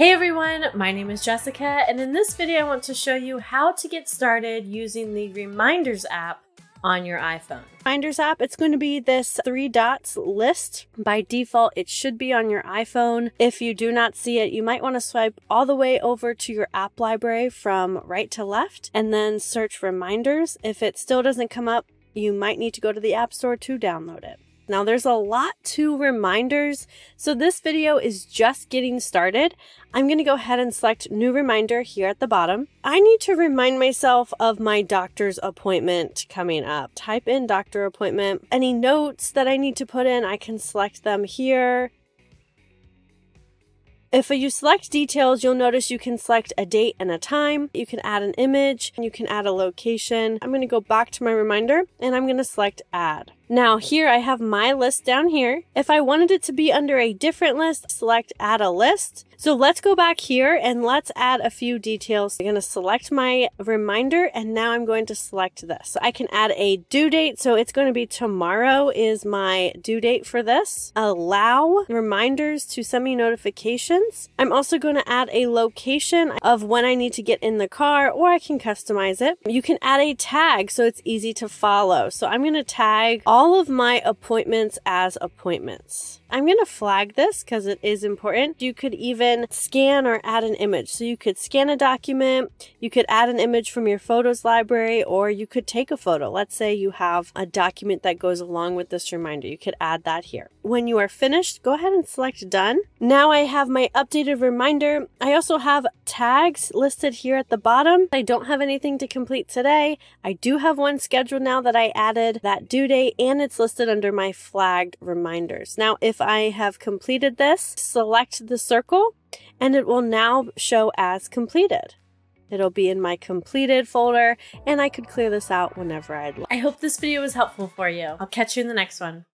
Hey everyone, my name is Jessica, and in this video I want to show you how to get started using the Reminders app on your iPhone. Reminders app, it's going to be this three dots list. By default, it should be on your iPhone. If you do not see it, you might want to swipe all the way over to your app library from right to left and then search Reminders. If it still doesn't come up, you might need to go to the App Store to download it. Now there's a lot to reminders, so this video is just getting started. I'm to go ahead and select new reminder here at the bottom. I need to remind myself of my doctor's appointment coming up. Type in doctor appointment. Any notes that I need to put in, I can select them here. If you select details, you'll notice you can select a date and a time. You can add an image and you can add a location. I'm going to go back to my reminder and I'm going to select add. Now here I have my list down here. If I wanted it to be under a different list, select add a list. So let's go back here and let's add a few details. I'm going to select my reminder and now I'm going to select this. So I can add a due date. So it's going to be tomorrow is my due date for this. Allow reminders to send me notifications. I'm also going to add a location of when I need to get in the car or I can customize it. You can add a tag so it's easy to follow. So I'm going to tag all of my appointments as appointments. I'm going to flag this because it is important. You could even scan or add an image. So you could scan a document, you could add an image from your photos library, or you could take a photo. Let's say you have a document that goes along with this reminder. You could add that here. When you are finished, go ahead and select done. Now I have my updated reminder. I also have tags listed here at the bottom. I don't have anything to complete today. I do have one scheduled now that I added that due date and it's listed under my flagged reminders. Now, if I have completed this, select the circle and it will now show as completed. It'll be in my completed folder and I could clear this out whenever I'd like. I hope this video was helpful for you. I'll catch you in the next one.